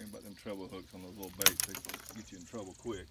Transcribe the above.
Anything about them treble hooks on those little baits. They get you in trouble quick.